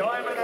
Enjoyment.